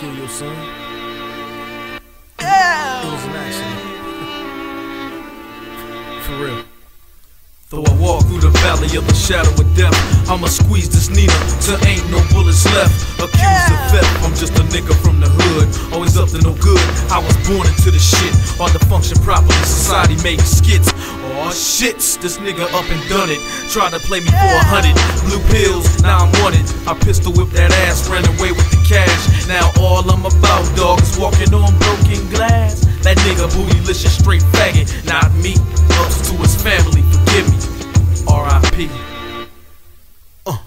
kill your son. It was an accident. For real. Though I walk through the valley of the shadow of death, I'ma squeeze this Nina till ain't no bullets left. Accused of theft, I'm just a nigga from the hood, always up to no good. I was born into the shit, hard to function properly. Society making skits. Oh shits, this nigga up and done it. Tried to play me for a hundred blue pills, now I'm wanted. I pistol whip that ass, ran away with the cash. Now all I'm about, dog, is walking on broken glass. That nigga bootylicious, straight faggot, not me. Ups to his family, forgive me. R.I.P. Uh.